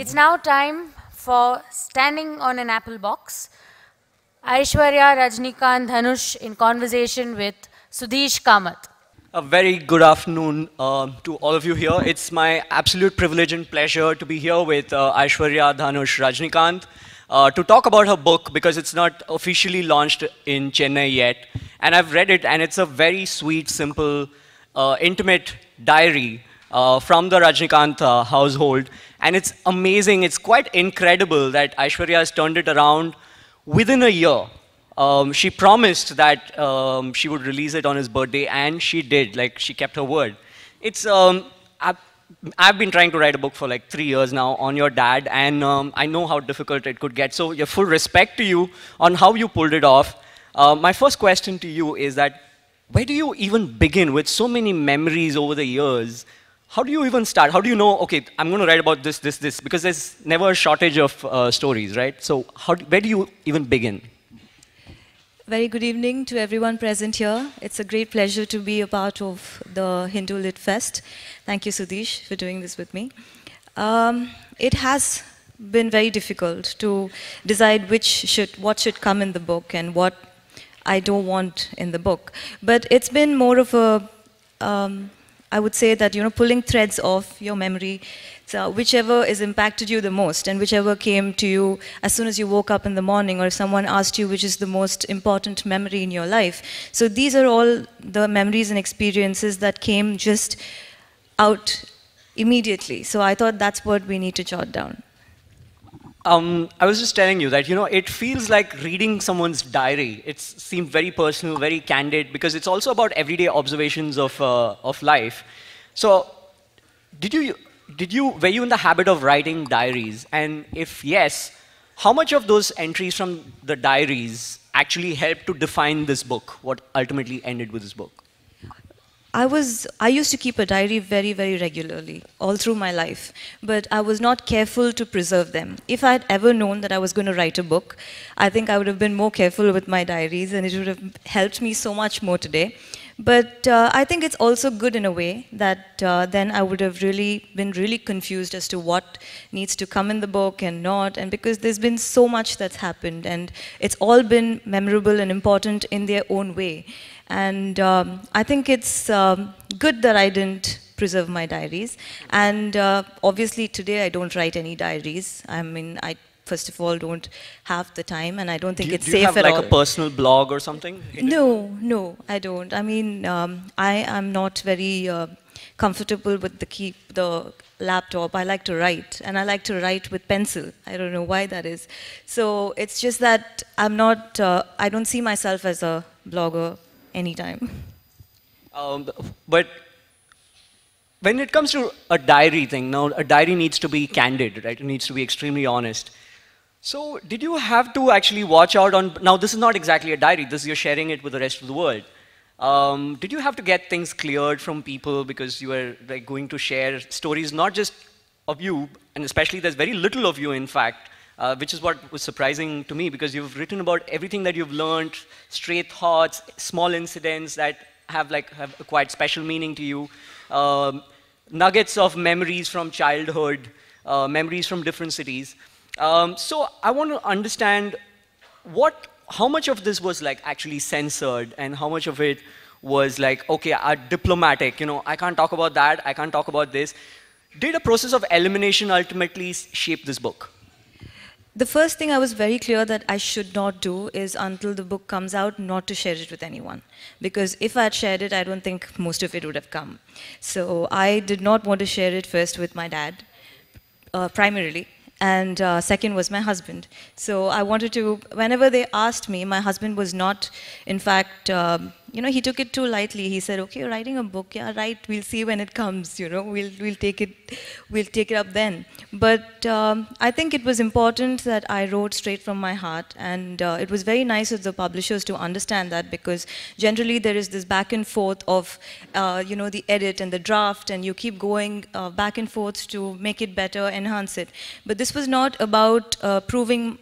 It's now time for Standing on an Apple Box. Aishwarya Rajinikanth Dhanush in conversation with Sudhish Kamath. A very good afternoon uh, to all of you here. It's my absolute privilege and pleasure to be here with uh, Aishwarya Dhanush Rajinikanth uh, to talk about her book because it's not officially launched in Chennai yet. And I've read it, and it's a very sweet, simple, uh, intimate diary uh, from the Rajinikanth uh, household. And it's amazing, it's quite incredible that Aishwarya has turned it around within a year. Um, she promised that um, she would release it on his birthday, and she did. Like, she kept her word. It's, um, I've, been trying to write a book for like three years now on your dad, and um, I know how difficult it could get. So, your full respect to you on how you pulled it off. Uh, my first question to you is that where do you even begin with so many memories over the years? How do you even start? How do you know, okay, I'm going to write about this, this, this? Because there's never a shortage of uh, stories, right? So, how, where do you even begin? Very good evening to everyone present here. It's a great pleasure to be a part of the Hindu Lit Fest. Thank you, Sudhish, for doing this with me. Um, it has been very difficult to decide which should, what should come in the book and what I don't want in the book. But it's been more of a, um, I would say that, you know, pulling threads off your memory, so whichever has impacted you the most and whichever came to you as soon as you woke up in the morning or if someone asked you which is the most important memory in your life. So these are all the memories and experiences that came just out immediately. So I thought that's what we need to jot down. Um, I was just telling you that, you know, it feels like reading someone's diary. It seemed very personal, very candid, because it's also about everyday observations of, uh, of life. So, did you, did you, were you in the habit of writing diaries? And if yes, how much of those entries from the diaries actually helped to define this book, what ultimately ended with this book? I was I used to keep a diary very very regularly all through my life but I was not careful to preserve them if I had ever known that I was going to write a book I think I would have been more careful with my diaries and it would have helped me so much more today but uh, I think it's also good in a way that uh, then I would have really been really confused as to what needs to come in the book and not and because there's been so much that's happened and it's all been memorable and important in their own way and um, I think it's um, good that I didn't preserve my diaries. And uh, obviously today I don't write any diaries. I mean, I first of all don't have the time and I don't think do you, it's do safe you have at like all. a personal blog or something? No, no, I don't. I mean, um, I am not very uh, comfortable with the key, the laptop. I like to write, and I like to write with pencil. I don't know why that is. So it's just that I'm not. Uh, I don't see myself as a blogger anytime. Um, but when it comes to a diary thing, now a diary needs to be candid, right? It needs to be extremely honest. So did you have to actually watch out on, now this is not exactly a diary, this you're sharing it with the rest of the world. Um, did you have to get things cleared from people because you were like going to share stories not just of you, and especially there's very little of you in fact, uh, which is what was surprising to me because you've written about everything that you've learned, stray thoughts, small incidents that have like have a quite special meaning to you, um, nuggets of memories from childhood, uh, memories from different cities. Um, so I want to understand what, how much of this was like actually censored and how much of it was like, okay, uh, diplomatic, you know, I can't talk about that, I can't talk about this. Did a process of elimination ultimately shape this book? The first thing I was very clear that I should not do is until the book comes out, not to share it with anyone. Because if I had shared it, I don't think most of it would have come. So I did not want to share it first with my dad, uh, primarily. And uh, second was my husband. So I wanted to, whenever they asked me, my husband was not, in fact, um, you know, he took it too lightly. He said, "Okay, you're writing a book. Yeah, right. We'll see when it comes. You know, we'll we'll take it, we'll take it up then." But um, I think it was important that I wrote straight from my heart, and uh, it was very nice of the publishers to understand that because generally there is this back and forth of, uh, you know, the edit and the draft, and you keep going uh, back and forth to make it better, enhance it. But this was not about uh, proving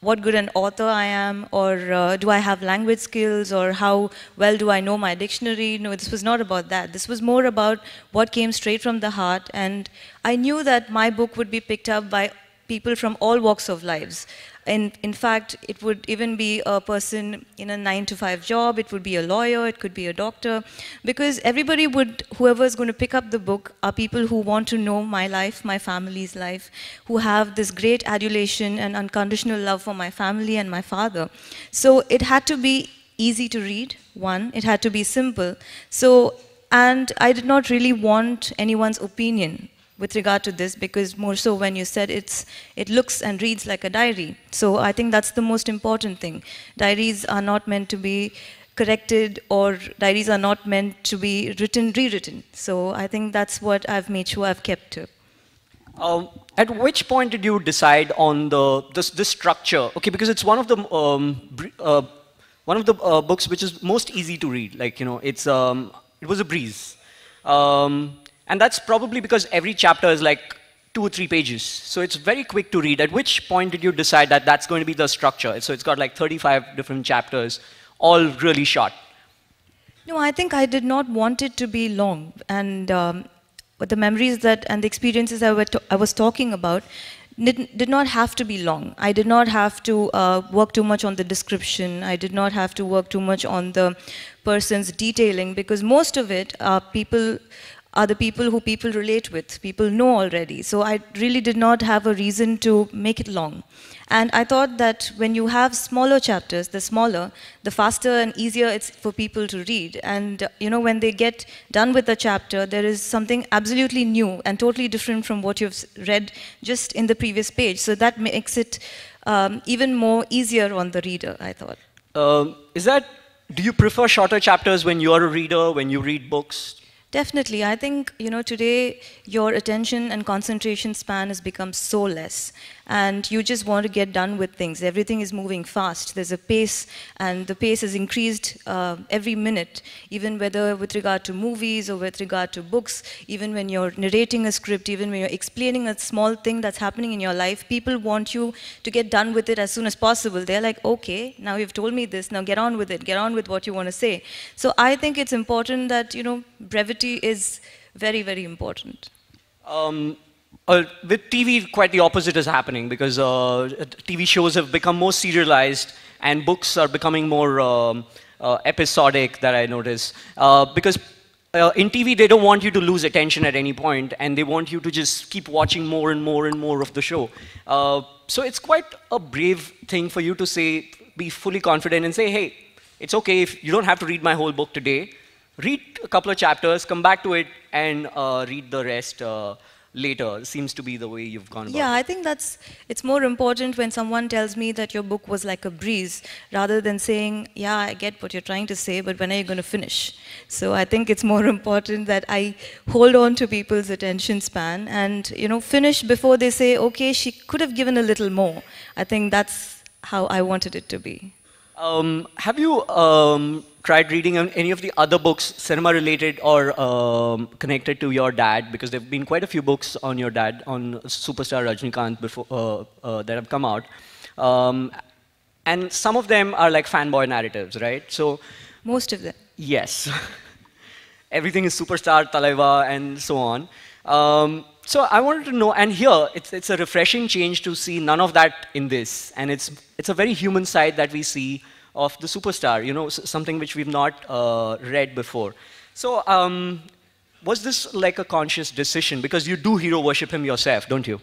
what good an author I am, or uh, do I have language skills, or how well do I know my dictionary. No, this was not about that. This was more about what came straight from the heart, and I knew that my book would be picked up by people from all walks of lives. And in fact, it would even be a person in a nine to five job, it would be a lawyer, it could be a doctor, because everybody would, whoever is going to pick up the book are people who want to know my life, my family's life, who have this great adulation and unconditional love for my family and my father. So it had to be easy to read, one, it had to be simple. So, and I did not really want anyone's opinion with regard to this because more so when you said it's it looks and reads like a diary. So i think that's the most important thing. Diaries are not meant to be corrected or diaries are not meant to be written rewritten. So i think that's what i've made sure i've kept to. Um, at which point did you decide on the this, this structure? Okay because it's one of the um, uh, one of the uh, books which is most easy to read. Like you know it's um, it was a breeze. Um, and that's probably because every chapter is like two or three pages. So it's very quick to read. At which point did you decide that that's going to be the structure? So it's got like 35 different chapters, all really short. No, I think I did not want it to be long. And um, the memories that and the experiences I, I was talking about did, did not have to be long. I did not have to uh, work too much on the description. I did not have to work too much on the person's detailing because most of it, uh, people are the people who people relate with, people know already. So I really did not have a reason to make it long. And I thought that when you have smaller chapters, the smaller, the faster and easier it's for people to read. And you know, when they get done with the chapter, there is something absolutely new and totally different from what you've read just in the previous page. So that makes it um, even more easier on the reader, I thought. Um, is that, do you prefer shorter chapters when you're a reader, when you read books? Definitely. I think, you know, today your attention and concentration span has become so less and you just want to get done with things. Everything is moving fast. There's a pace, and the pace has increased uh, every minute, even whether with regard to movies or with regard to books, even when you're narrating a script, even when you're explaining a small thing that's happening in your life, people want you to get done with it as soon as possible. They're like, okay, now you've told me this, now get on with it, get on with what you want to say. So I think it's important that, you know, brevity is very, very important. Um, uh, with TV, quite the opposite is happening because uh, TV shows have become more serialized and books are becoming more um, uh, episodic that I notice. Uh, because uh, in TV, they don't want you to lose attention at any point and they want you to just keep watching more and more and more of the show. Uh, so it's quite a brave thing for you to say, be fully confident and say, hey, it's okay if you don't have to read my whole book today. Read a couple of chapters, come back to it, and read the rest later seems to be the way you've gone about yeah i think that's it's more important when someone tells me that your book was like a breeze rather than saying yeah i get what you're trying to say but when are you going to finish? So i think it's more important that i hold on to people's attention span and you know finish before they say okay she could have given a little more. I think that's how i wanted it to be. Um, have you um, tried reading any of the other books, cinema related or um, connected to your dad? Because there have been quite a few books on your dad, on superstar Rajinikanth before, uh, uh, that have come out. Um, and some of them are like fanboy narratives, right? So Most of them. Yes. Everything is superstar, Talaiva, and so on. Um, so I wanted to know, and here it's, it's a refreshing change to see none of that in this, and it's it's a very human side that we see of the superstar, you know, something which we've not uh, read before. So um, was this like a conscious decision? Because you do hero worship him yourself, don't you?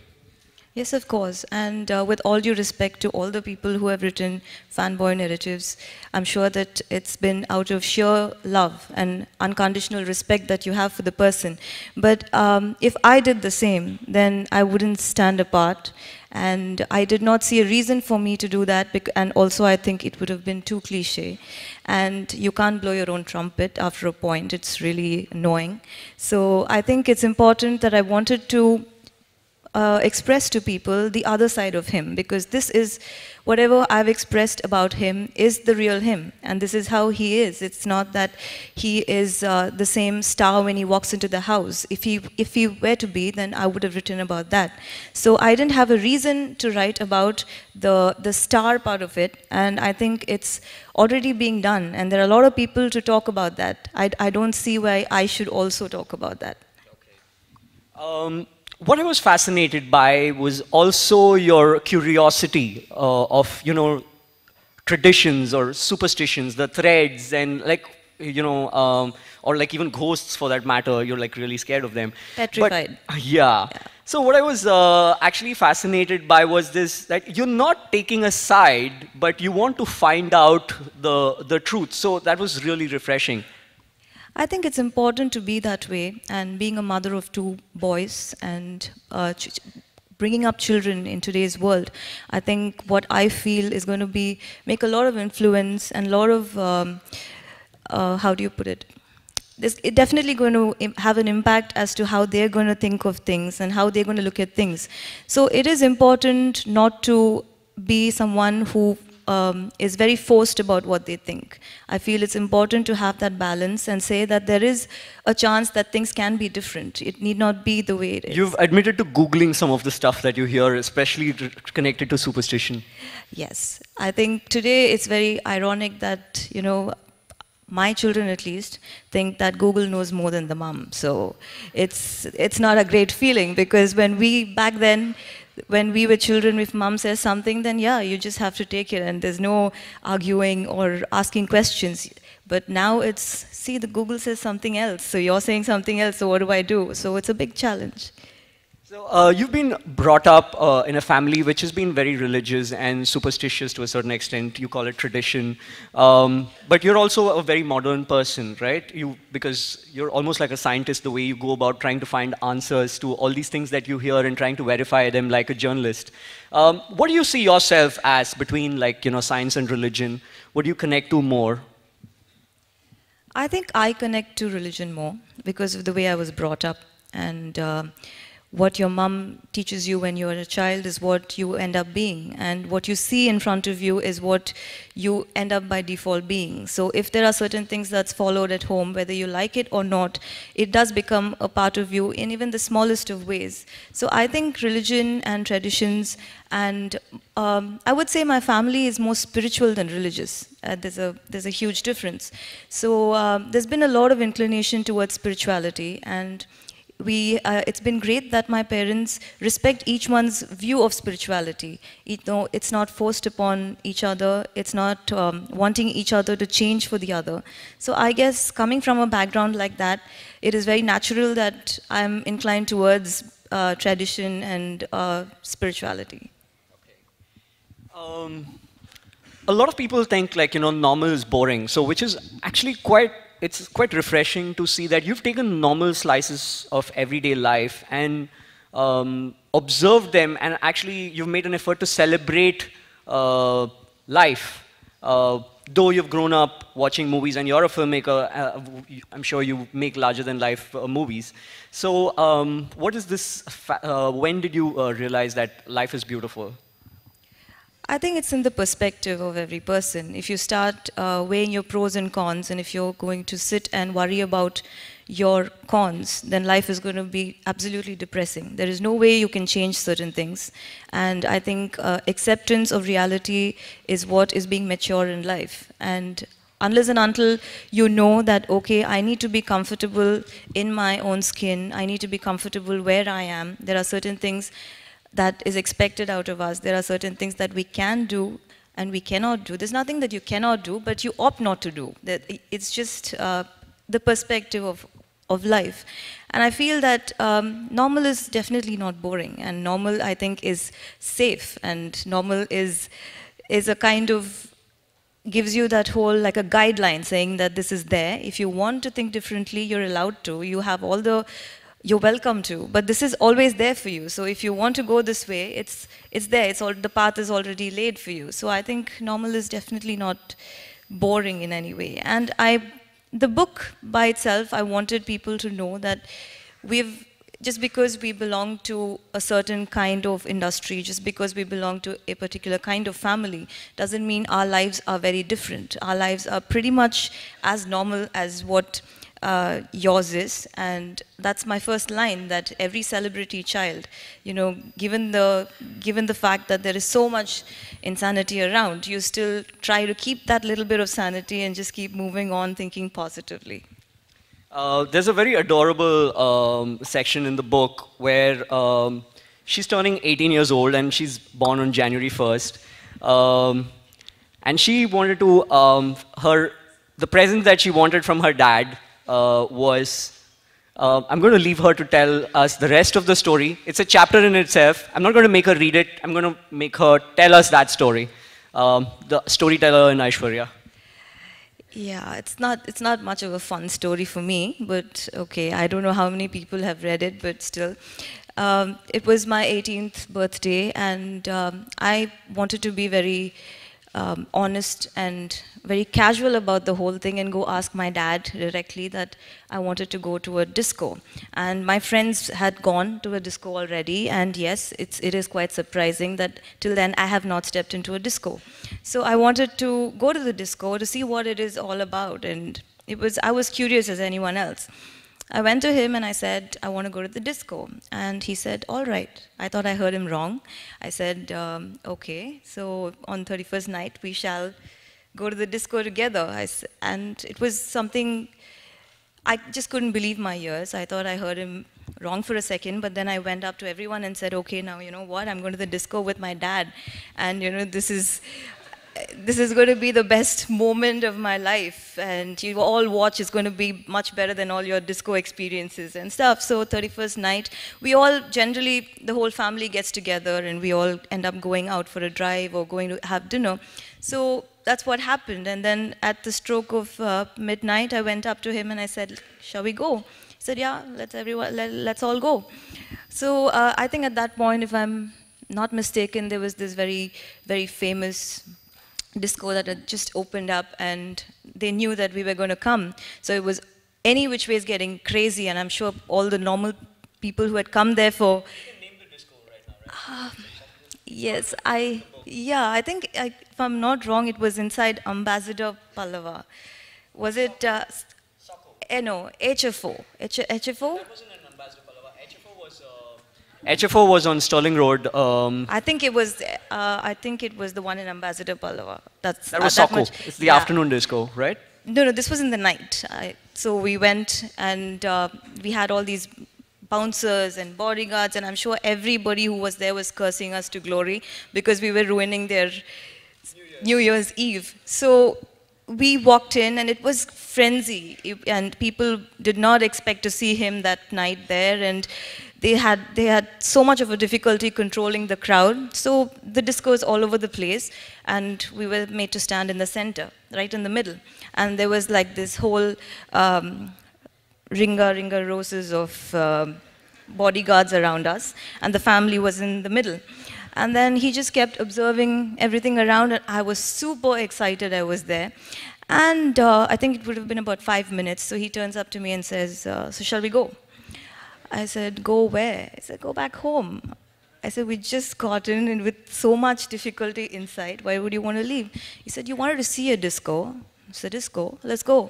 Yes, of course. And uh, with all due respect to all the people who have written fanboy narratives, I'm sure that it's been out of sheer love and unconditional respect that you have for the person. But um, if I did the same, then I wouldn't stand apart. And I did not see a reason for me to do that. And also, I think it would have been too cliche. And you can't blow your own trumpet after a point. It's really annoying. So I think it's important that I wanted to uh, express to people the other side of him because this is whatever I've expressed about him is the real him and this is how he is. It's not that he is uh, the same star when he walks into the house. If he if he were to be then I would have written about that. So I didn't have a reason to write about the the star part of it and I think it's already being done and there are a lot of people to talk about that. I, I don't see why I should also talk about that. Um, what I was fascinated by was also your curiosity uh, of, you know, traditions or superstitions, the threads, and like, you know, um, or like even ghosts for that matter, you're like really scared of them. Petrified. But, yeah. yeah. So what I was uh, actually fascinated by was this, that you're not taking a side, but you want to find out the, the truth. So that was really refreshing. I think it's important to be that way, and being a mother of two boys and uh, bringing up children in today's world, I think what I feel is going to be make a lot of influence and a lot of um, uh, how do you put it? This, it's definitely going to have an impact as to how they're going to think of things and how they're going to look at things. So it is important not to be someone who um, is very forced about what they think. I feel it's important to have that balance and say that there is a chance that things can be different. It need not be the way it is. You've admitted to Googling some of the stuff that you hear, especially connected to superstition. Yes. I think today it's very ironic that, you know, my children at least think that Google knows more than the mom. So it's, it's not a great feeling because when we, back then, when we were children, if mom says something, then yeah, you just have to take it, and there's no arguing or asking questions. But now it's, see, the Google says something else, so you're saying something else, so what do I do? So it's a big challenge. So uh, you've been brought up uh, in a family which has been very religious and superstitious to a certain extent. You call it tradition, um, but you're also a very modern person, right? You because you're almost like a scientist the way you go about trying to find answers to all these things that you hear and trying to verify them like a journalist. Um, what do you see yourself as between like you know science and religion? What do you connect to more? I think I connect to religion more because of the way I was brought up and. Uh, what your mom teaches you when you're a child is what you end up being. And what you see in front of you is what you end up by default being. So if there are certain things that's followed at home whether you like it or not it does become a part of you in even the smallest of ways. So i think religion and traditions and um, i would say my family is more spiritual than religious. Uh, there's a there's a huge difference. So um, there's been a lot of inclination towards spirituality and we, uh, it's been great that my parents respect each one's view of spirituality. You know, it's not forced upon each other. It's not um, wanting each other to change for the other. So I guess coming from a background like that, it is very natural that I'm inclined towards uh, tradition and uh, spirituality. Okay. Um, a lot of people think like, you know, normal is boring. So which is actually quite it's quite refreshing to see that you've taken normal slices of everyday life and um, observed them, and actually you've made an effort to celebrate uh, life. Uh, though you've grown up watching movies and you're a filmmaker, uh, I'm sure you make larger than life uh, movies. So, um, what is this? Uh, when did you uh, realize that life is beautiful? I think it's in the perspective of every person. If you start uh, weighing your pros and cons, and if you're going to sit and worry about your cons, then life is going to be absolutely depressing. There is no way you can change certain things. And I think uh, acceptance of reality is what is being mature in life. And unless and until you know that, okay, I need to be comfortable in my own skin, I need to be comfortable where I am, there are certain things that is expected out of us. There are certain things that we can do and we cannot do. There's nothing that you cannot do, but you opt not to do. It's just uh, the perspective of, of life. And I feel that um, normal is definitely not boring, and normal, I think, is safe, and normal is, is a kind of gives you that whole like a guideline saying that this is there. If you want to think differently, you're allowed to. You have all the you're welcome to. But this is always there for you. So if you want to go this way, it's, it's there. It's all, the path is already laid for you. So I think normal is definitely not boring in any way. And I, the book by itself, I wanted people to know that we've, just because we belong to a certain kind of industry, just because we belong to a particular kind of family, doesn't mean our lives are very different. Our lives are pretty much as normal as what uh, yours is. And that's my first line, that every celebrity child, you know, given the, given the fact that there is so much insanity around, you still try to keep that little bit of sanity and just keep moving on thinking positively. Uh, there's a very adorable um, section in the book where um, she's turning 18 years old and she's born on January 1st. Um, and she wanted to, um, her, the present that she wanted from her dad was, uh, I'm going to leave her to tell us the rest of the story. It's a chapter in itself. I'm not going to make her read it. I'm going to make her tell us that story. Um, the storyteller in Aishwarya. Yeah, it's not it's not much of a fun story for me, but okay, I don't know how many people have read it, but still. Um, it was my 18th birthday, and um, I wanted to be very um, honest and very casual about the whole thing and go ask my dad directly that I wanted to go to a disco. And my friends had gone to a disco already, and yes, it's, it is quite surprising that till then I have not stepped into a disco. So I wanted to go to the disco to see what it is all about, and it was, I was curious as anyone else. I went to him and I said, I want to go to the disco. And he said, all right. I thought I heard him wrong. I said, um, okay, so on 31st night, we shall go to the disco together. and it was something, I just couldn't believe my ears. I thought I heard him wrong for a second, but then I went up to everyone and said, okay, now you know what, I'm going to the disco with my dad. And you know, this is, this is going to be the best moment of my life and you all watch is going to be much better than all your disco experiences and stuff. So 31st night we all generally the whole family gets together and we all end up going out for a drive or going to have dinner. So that's what happened. And then at the stroke of uh, midnight i went up to him and i said shall we go? He said yeah let's everyone let, let's all go. So uh, i think at that point if i'm not mistaken there was this very very famous disco that had just opened up and they knew that we were going to come. So it was any which way is getting crazy and I'm sure all the normal people who had come there for... Uh, yes, I... Yeah, I think, I, if I'm not wrong, it was inside Ambassador Pallava. Was it... Uh, eh, no, HFO. H HFO? HFO was on Stirling Road. Um, I think it was. Uh, I think it was the one in Ambassador Pallava. That's that was uh, Soko. it's the yeah. afternoon disco, right? No, no. This was in the night. I, so we went and uh, we had all these bouncers and bodyguards, and I'm sure everybody who was there was cursing us to glory because we were ruining their New, Year. New Year's Eve. So we walked in and it was frenzy and people did not expect to see him that night there and they had, they had so much of a difficulty controlling the crowd. So the disco is all over the place, and we were made to stand in the center, right in the middle. And there was like this whole um, ringa, ringa roses of uh, bodyguards around us, and the family was in the middle. And then he just kept observing everything around, and I was super excited I was there. And uh, I think it would have been about five minutes, so he turns up to me and says, uh, so shall we go? I said, go where? He said, go back home. I said, we just got in and with so much difficulty inside, why would you want to leave? He said, you wanted to see a disco. I said, disco, let's go.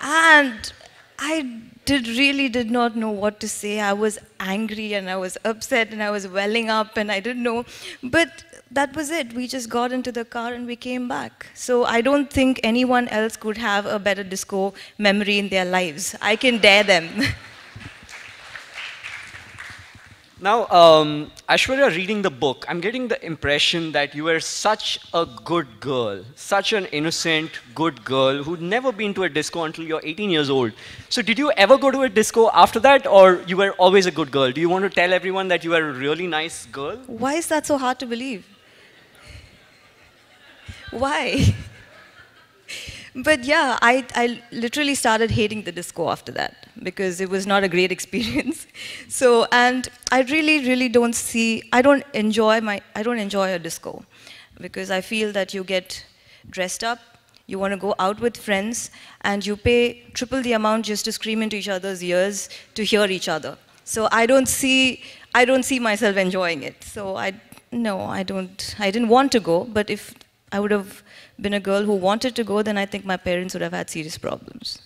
And I did really did not know what to say. I was angry and I was upset and I was welling up and I didn't know. But that was it. We just got into the car and we came back. So I don't think anyone else could have a better disco memory in their lives. I can dare them. Now, um, Aishwarya, reading the book, I'm getting the impression that you were such a good girl, such an innocent, good girl who'd never been to a disco until you're 18 years old. So, did you ever go to a disco after that, or you were always a good girl? Do you want to tell everyone that you were a really nice girl? Why is that so hard to believe? Why? but yeah, I, I literally started hating the disco after that because it was not a great experience. so, and I really, really don't see, I don't enjoy my, I don't enjoy a disco because I feel that you get dressed up, you want to go out with friends, and you pay triple the amount just to scream into each other's ears to hear each other. So I don't see, I don't see myself enjoying it. So I, no, I don't, I didn't want to go, but if I would have been a girl who wanted to go, then I think my parents would have had serious problems.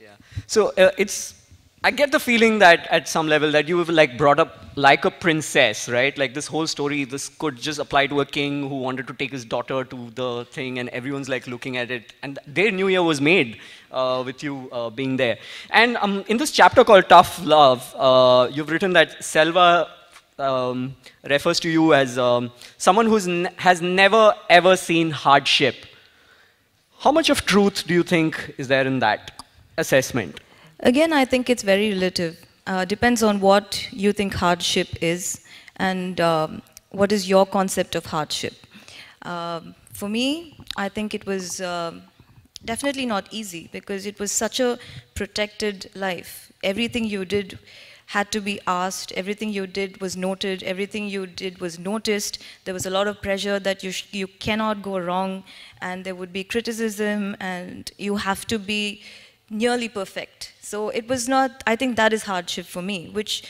Yeah. So uh, it's I get the feeling that at some level that you were like brought up like a princess, right? Like this whole story, this could just apply to a king who wanted to take his daughter to the thing, and everyone's like looking at it. And their New Year was made uh, with you uh, being there. And um, in this chapter called Tough Love, uh, you've written that Selva um, refers to you as um, someone who has never ever seen hardship. How much of truth do you think is there in that assessment? Again, I think it's very relative. Uh, depends on what you think hardship is and um, what is your concept of hardship. Um, for me, I think it was uh, definitely not easy because it was such a protected life. Everything you did had to be asked, everything you did was noted, everything you did was noticed. There was a lot of pressure that you, you cannot go wrong, and there would be criticism, and you have to be nearly perfect. So it was not, I think that is hardship for me, which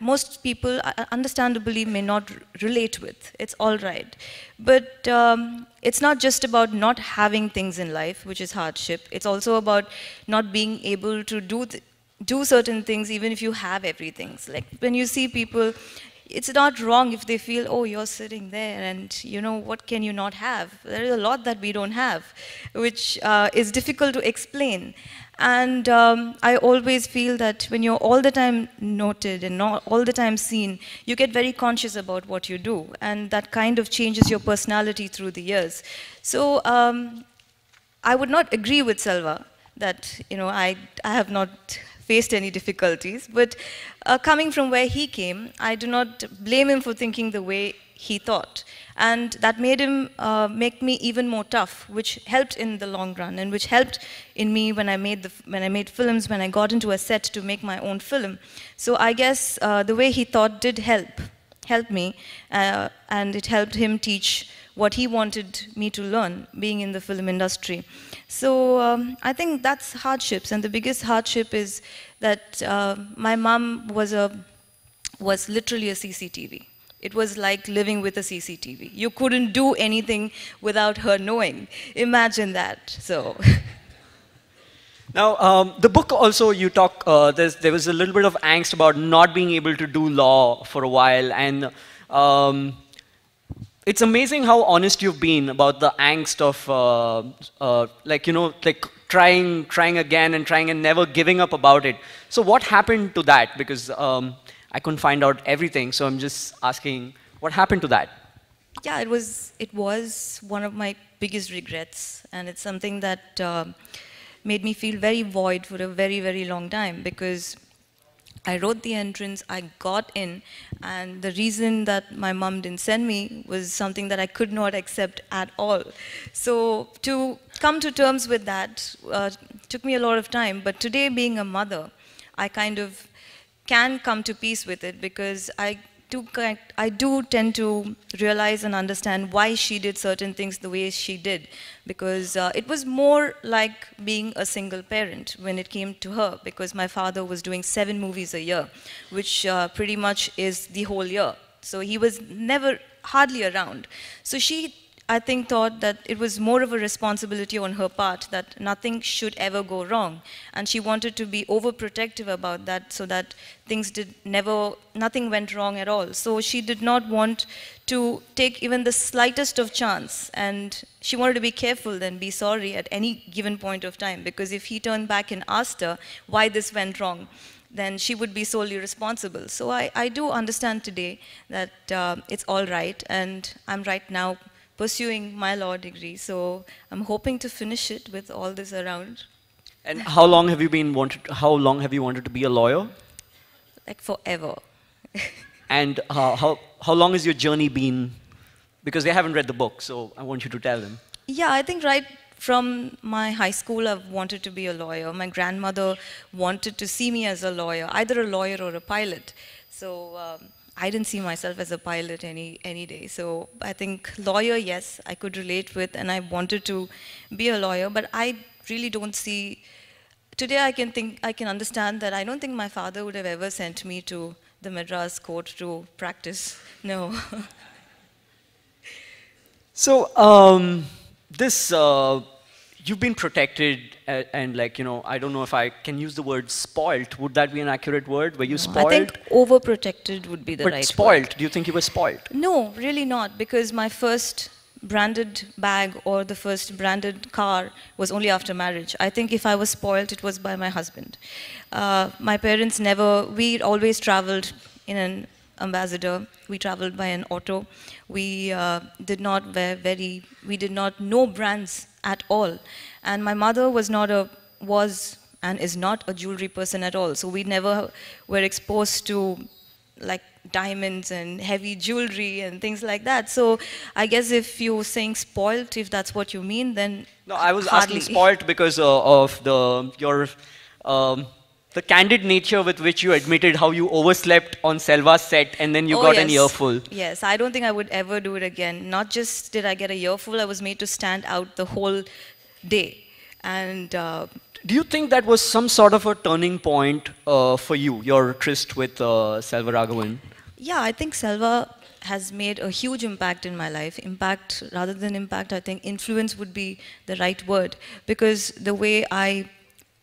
most people uh, understandably may not relate with. It's all right. But um, it's not just about not having things in life, which is hardship. It's also about not being able to do, do certain things even if you have everything. Like when you see people, it's not wrong if they feel, oh, you're sitting there and, you know, what can you not have? There is a lot that we don't have, which uh, is difficult to explain. And um, I always feel that when you're all the time noted and all the time seen, you get very conscious about what you do. And that kind of changes your personality through the years. So um, I would not agree with Selva that, you know, I, I have not faced any difficulties. But uh, coming from where he came, I do not blame him for thinking the way he thought. And that made him uh, make me even more tough, which helped in the long run and which helped in me when I made, the, when I made films, when I got into a set to make my own film. So I guess uh, the way he thought did help, help me, uh, and it helped him teach what he wanted me to learn, being in the film industry. So um, I think that's hardships, and the biggest hardship is that uh, my mom was a was literally a CCTV. It was like living with a CCTV. You couldn't do anything without her knowing. Imagine that. So. Now, um, the book also, you talk, uh, there was a little bit of angst about not being able to do law for a while. And um, it's amazing how honest you've been about the angst of, uh, uh, like, you know, like trying, trying again and trying and never giving up about it. So what happened to that? Because um, I couldn't find out everything, so I'm just asking, what happened to that? Yeah, it was, it was one of my biggest regrets, and it's something that uh, made me feel very void for a very, very long time because I wrote the entrance, I got in, and the reason that my mom didn't send me was something that I could not accept at all. So to come to terms with that uh, took me a lot of time, but today being a mother, I kind of can come to peace with it because I do, I do tend to realize and understand why she did certain things the way she did. Because uh, it was more like being a single parent when it came to her, because my father was doing seven movies a year, which uh, pretty much is the whole year. So he was never hardly around. So she I think, thought that it was more of a responsibility on her part that nothing should ever go wrong. And she wanted to be overprotective about that so that things did never, nothing went wrong at all. So she did not want to take even the slightest of chance. And she wanted to be careful and be sorry at any given point of time. Because if he turned back and asked her why this went wrong, then she would be solely responsible. So I, I do understand today that uh, it's all right, and I'm right now pursuing my law degree. So I'm hoping to finish it with all this around. And how long have you been wanted? How long have you wanted to be a lawyer? Like forever. and uh, how how long has your journey been? Because they haven't read the book, so I want you to tell them. Yeah, I think right from my high school, I've wanted to be a lawyer. My grandmother wanted to see me as a lawyer, either a lawyer or a pilot. So um, I didn't see myself as a pilot any, any day. So I think lawyer, yes, I could relate with, and I wanted to be a lawyer, but I really don't see, today I can think, I can understand that I don't think my father would have ever sent me to the Madras court to practice. No. So um, this, uh, you've been protected and, and, like, you know, I don't know if I can use the word spoilt. Would that be an accurate word? Were you spoiled? I think overprotected would be the but right spoiled, word. do you think you were spoiled? No, really not, because my first branded bag or the first branded car was only after marriage. I think if I was spoiled, it was by my husband. Uh, my parents never, we always traveled in an ambassador. We traveled by an auto. We uh, did not wear very, we did not know brands at all. And my mother was not a, was and is not a jewelry person at all. So we never were exposed to like diamonds and heavy jewelry and things like that. So I guess if you're saying spoilt, if that's what you mean, then No, I was hardly. asking spoilt because uh, of the your um, the candid nature with which you admitted how you overslept on Selva's set and then you Oh, got an earful. Yes, I don't think I would ever do it again. Not just did I get a earful, I was made to stand out the whole day. And uh, Do you think that was some sort of a turning point uh, for you, your tryst with uh, Selva Raghavan? Yeah, I think Selva has made a huge impact in my life. Impact, rather than impact, I think influence would be the right word. Because the way I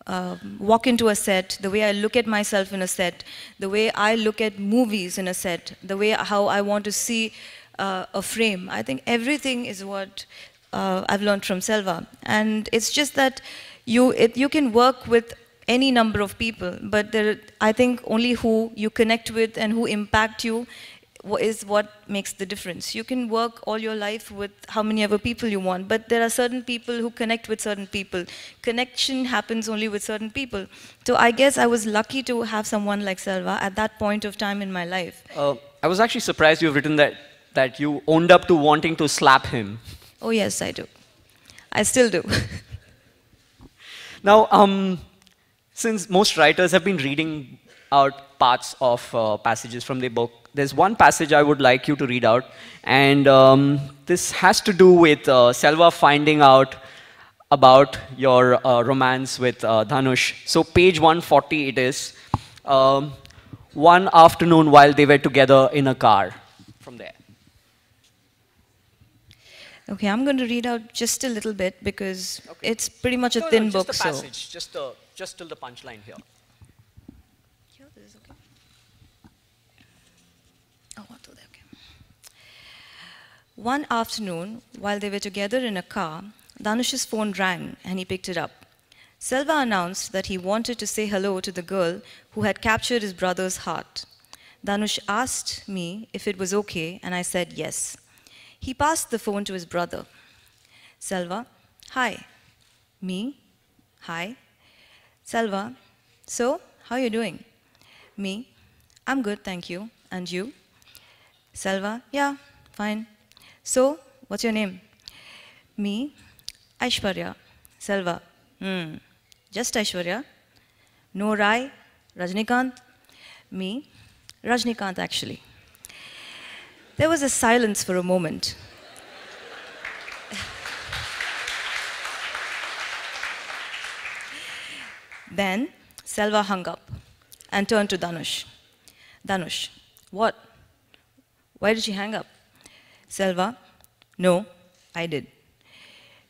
um, walk into a set, the way I look at myself in a set, the way I look at movies in a set, the way how I want to see uh, a frame, I think everything is what uh, I've learned from Selva. And it's just that you, it, you can work with any number of people, but there, I think only who you connect with and who impact you is what makes the difference. You can work all your life with how many ever people you want, but there are certain people who connect with certain people. Connection happens only with certain people. So I guess I was lucky to have someone like Selva at that point of time in my life. Uh, I was actually surprised you've written that, that you owned up to wanting to slap him. Oh yes, I do. I still do. Now, um, since most writers have been reading out parts of uh, passages from their book, there's one passage I would like you to read out, and um, this has to do with uh, Selva finding out about your uh, romance with uh, Dhanush. So, page 140 it is. Um, one afternoon while they were together in a car. From there. okay, I'm going to read out just a little bit because Okay. it's pretty much a No, no, thin just book. the so. just, just till the punchline. Here, this is okay. Oh, what do they- okay. One afternoon, while they were together in a car, Dhanush's phone rang and he picked it up. Selva announced that he wanted to say hello to the girl who had captured his brother's heart. Dhanush asked me if it was okay, and I said yes. He passed the phone to his brother. Selva, hi. Me, hi. Selva, so how are you doing? Me, I'm good, thank you. And you? Selva, yeah, fine. So, what's your name? Me, Aishwarya. Selva, hmm, just Aishwarya. No Rai, Rajinikanth. Me, Rajinikanth actually. There was a silence for a moment. Then Selva hung up and turned to Dhanush. Dhanush, what? Why did she hang up? Selva, no, I did.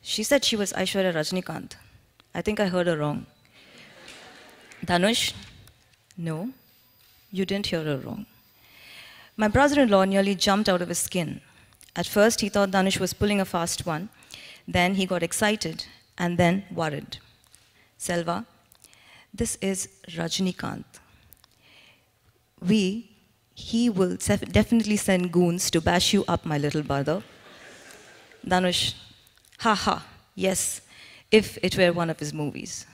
She said she was Aishwarya Rajinikanth. I think I heard her wrong. Dhanush, no, you didn't hear her wrong. My brother in law nearly jumped out of his skin. At first, he thought Dhanush was pulling a fast one. Then he got excited and then worried. Selva, this is Rajinikanth. We, he will definitely send goons to bash you up, my little brother. Dhanush, ha ha, yes, if it were one of his movies.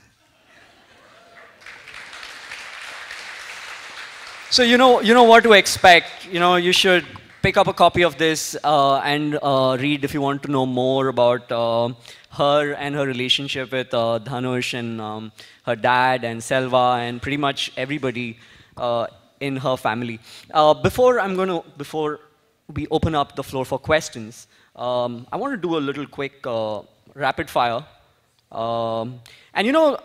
So you know, you know what to expect. You know, you should pick up a copy of this uh, and uh, read if you want to know more about uh, her and her relationship with uh, Dhanush and um, her dad and Selva and pretty much everybody. In her family. Uh, before I'm going to, before we open up the floor for questions, um, I want to do a little quick uh, rapid fire. Um, and you know,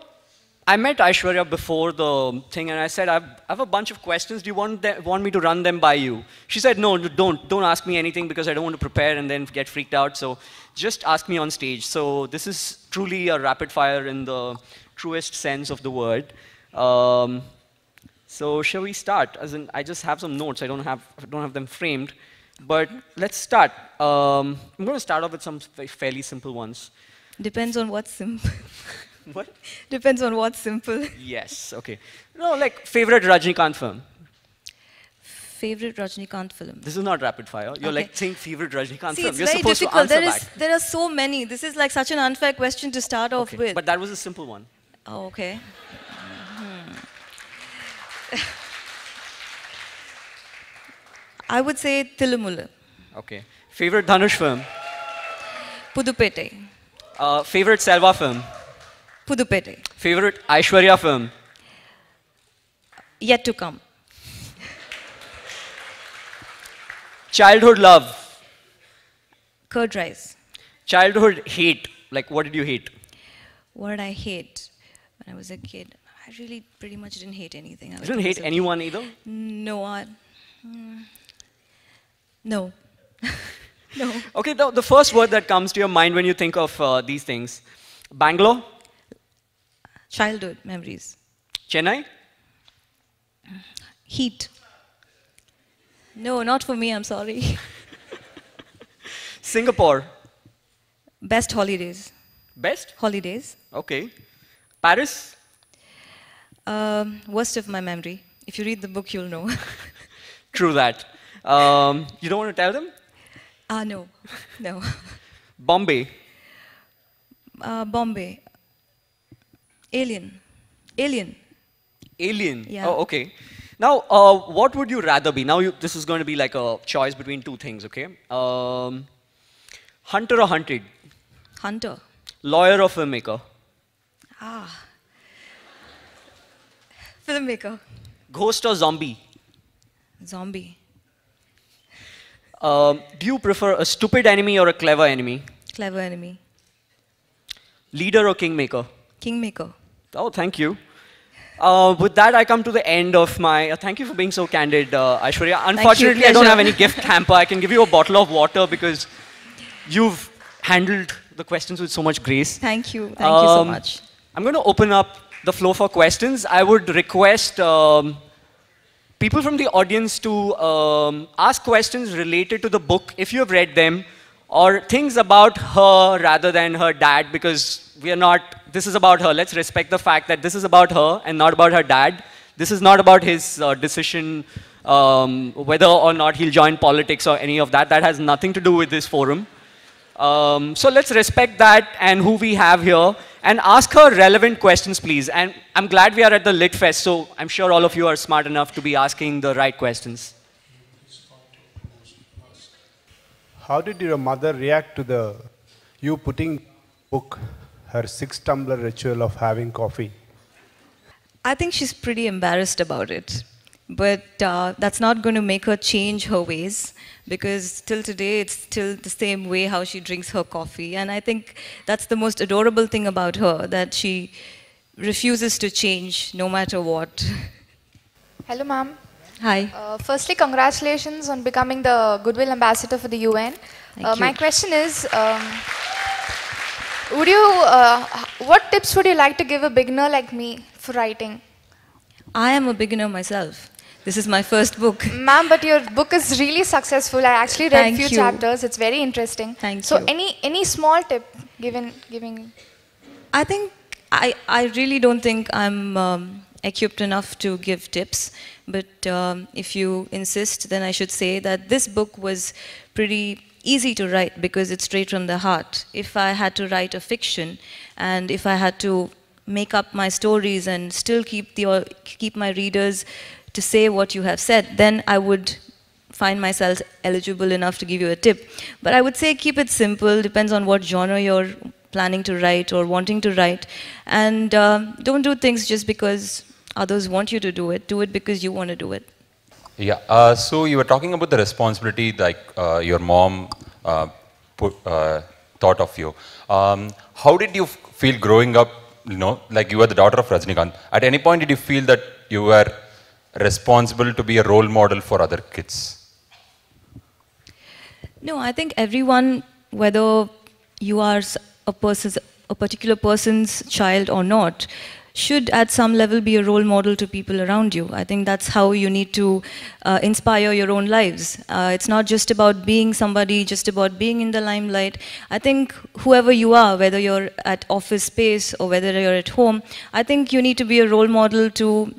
I met Aishwarya before the thing, and I said, I've, I have a bunch of questions. Do you want, them, want me to run them by you? She said, No, don't. Don't ask me anything because I don't want to prepare and then get freaked out. So just ask me on stage. So this is truly a rapid fire in the truest sense of the word. Um, so shall we start? As in, I just have some notes. I don't have, I don't have them framed. But let's start. Um, I'm going to start off with some fairly simple ones. Depends on what's simple. What? Depends on what's simple. Yes, okay. No, like favorite Rajinikanth film. Favorite Rajinikanth film. This is not rapid fire. You're Okay. like saying favorite Rajinikanth See, film. it's You're very supposed difficult. to answer There, is, there are so many. This is like such an unfair question to start off Okay, with. But that was a simple one. oh, okay. I would say Tilumula, Okay. Favorite Dhanush film. Pudhupettai, Uh, favorite Selva film. Pudhupettai, Favorite Aishwarya film. yet to come. Childhood love. Curd rice. Childhood hate. Like, what did you hate? What did I hate when I was a kid? I really pretty much didn't hate anything. I You didn't hate anyone either? No, I. mm, no. no. Okay, the, the first word that comes to your mind when you think of uh, these things Bangalore, Childhood memories. Chennai, Heat. No, not for me, I'm sorry. Singapore. Best holidays. Best? Holidays. Okay. Paris, Um, worst of my memory. If you read the book, you'll know. true that. Um, you don't want to tell them? ah, no. No. Bombay, Uh, Bombay. Alien. Alien. Alien. Yeah. Oh, okay. Now, uh, what would you rather be? Now, you, this is going to be like a choice between two things, okay? Um, hunter or hunted? Hunter. Lawyer or filmmaker? Ah. Filmmaker. Ghost or zombie? Zombie. Um, do you prefer a stupid enemy or a clever enemy? Clever enemy. Leader or kingmaker? Kingmaker. Oh, thank you. Uh, with that, I come to the end of my. Uh, thank you for being so candid, uh, Aishwarya. Unfortunately, I don't have any gift hamper. I can give you a bottle of water because you've handled the questions with so much grace. Thank you. Thank you so Um, much. I'm going to open up the floor for questions. I would request um, people from the audience to um, ask questions related to the book if you have read them, or things about her rather than her dad, because we are not, this is about her. Let's respect the fact that this is about her and not about her dad. This is not about his uh, decision um, whether or not he'll join politics or any of that. That has nothing to do with this forum. Um, so let's respect that and who we have here and ask her relevant questions, please. And I'm glad we are at the Lit Fest, so I'm sure all of you are smart enough to be asking the right questions. How did your mother react to the you putting book her six tumbler ritual of having coffee? I think she's pretty embarrassed about it. But uh, that's not going to make her change her ways because till today it's still the same way how she drinks her coffee. And I think that's the most adorable thing about her that she refuses to change no matter what. Hello, ma'am. Hi. Uh, firstly, congratulations on becoming the Goodwill Ambassador for the UN. Uh, My question is, um, would you, uh, what tips would you like to give a beginner like me for writing? I am a beginner myself. This is my first book. Ma'am, but your book is really successful. I actually read Thank few you. chapters. It's very interesting. Thank so you. any any small tip given giving I think I, I really don't think I'm um, equipped enough to give tips, but um, if you insist, then I should say that this book was pretty easy to write because it's straight from the heart. If I had to write a fiction and if I had to make up my stories and still keep the keep my readers to say what you have said, then I would find myself eligible enough to give you a tip. But I would say keep it simple, depends on what genre you're planning to write or wanting to write. And um, don't do things just because others want you to do it, do it because you want to do it. Yeah. Uh, so you were talking about the responsibility, like uh, your mom uh, put, uh, thought of you. Um, how did you feel growing up? You know, like you were the daughter of Rajinikanth. At any point, did you feel that you were responsible to be a role model for other kids? No, I think everyone, whether you are a person's, a particular person's child or not, should at some level be a role model to people around you. I think that's how you need to uh, inspire your own lives. Uh, it's not just about being somebody, just about being in the limelight. I think whoever you are, whether you're at office space or whether you're at home, I think you need to be a role model to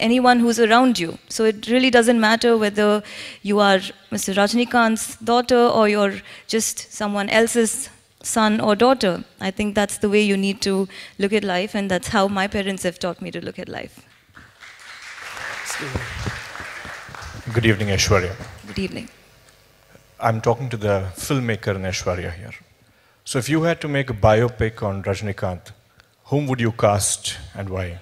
anyone who's around you. So it really doesn't matter whether you are Mr. Rajinikanth's daughter or you're just someone else's son or daughter. I think that's the way you need to look at life, and that's how my parents have taught me to look at life. Good evening, Aishwarya. Good evening. I'm talking to the filmmaker in Aishwarya here. So, if you had to make a biopic on Rajinikanth, whom would you cast and why?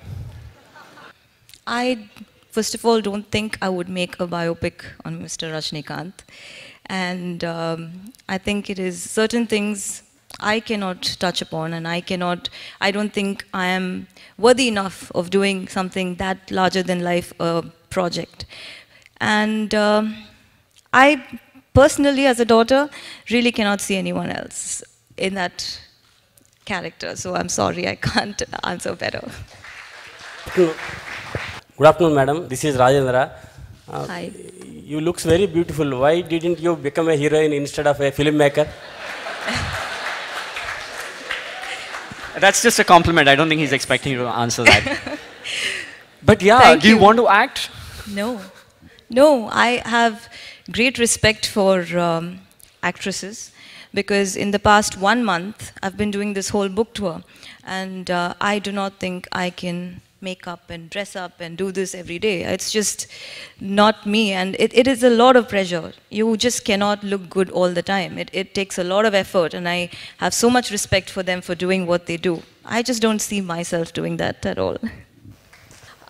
I, first of all, don't think I would make a biopic on Mr. Rajinikanth. And um, I think it is certain things I cannot touch upon, and I cannot, I don't think I am worthy enough of doing something that larger than life uh, project. And um, I personally, as a daughter, really cannot see anyone else in that character. So I'm sorry, I can't answer better. Good afternoon, madam. This is Rajendra. Uh, Hi. You looks very beautiful. Why didn't you become a heroine instead of a filmmaker? That's just a compliment. I don't think he's expecting you to answer that. but yeah, Thank do you you. want to act? No. No, I have great respect for um, actresses because in the past one month I've been doing this whole book tour and uh, I do not think I can make up and dress up and do this every day. It's just not me and it, it is a lot of pressure. You just cannot look good all the time. It, it takes a lot of effort and I have so much respect for them for doing what they do. I just don't see myself doing that at all.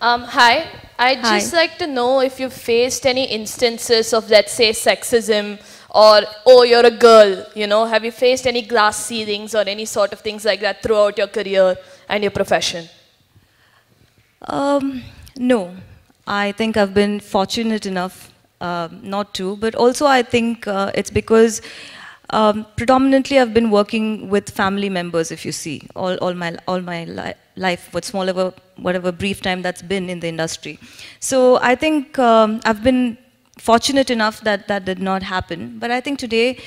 Um, hi, I'd Hi. just like to know if you've faced any instances of, let's say, sexism or, oh, you're a girl, you know, have you faced any glass ceilings or any sort of things like that throughout your career and your profession? Um, no, I think I've been fortunate enough um, not to, but also I think uh, it's because um, predominantly I've been working with family members. If you see all, all my all my li- life, what whatever brief time that's been in the industry, so I think um, I've been fortunate enough that that did not happen. But I think today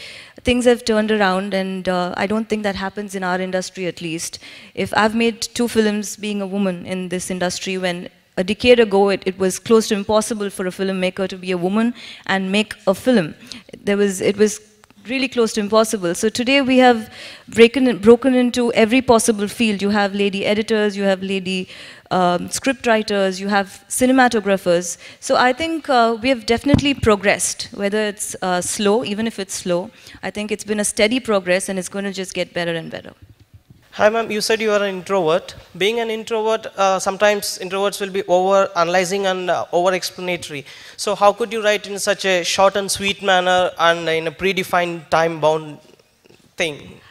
things have turned around, and uh, I don't think that happens in our industry at least. If I've made two films being a woman in this industry when a decade ago it, it was close to impossible for a filmmaker to be a woman and make a film. There was, it was really close to impossible. So today we have broken, broken into every possible field. You have lady editors, you have lady um, script writers, you have cinematographers. So I think uh, we have definitely progressed, whether it's uh, slow, even if it's slow. I think it's been a steady progress and it's going to just get better and better. Hi, ma'am. You said you are an introvert. Being an introvert, uh, sometimes introverts will be over analyzing and uh, over explanatory. So, how could you write in such a short and sweet manner and in a predefined time bound thing?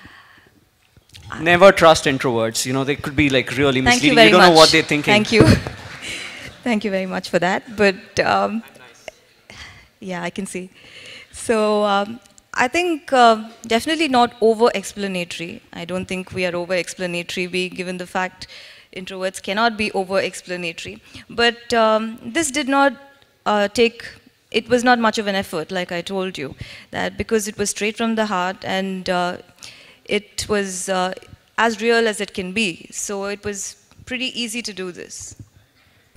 Never trust introverts. You know, they could be like really Thank you misleading. very don't much. know what they're thinking. Thank you. Thank you very much for that. But um, yeah, I can see. So um, I think uh, definitely not over explanatory. I don't think we are over explanatory, we, given the fact introverts cannot be over explanatory. But um, this did not uh, take, it was not much of an effort, like I told you, that because it was straight from the heart and uh, it was uh, as real as it can be. So it was pretty easy to do this.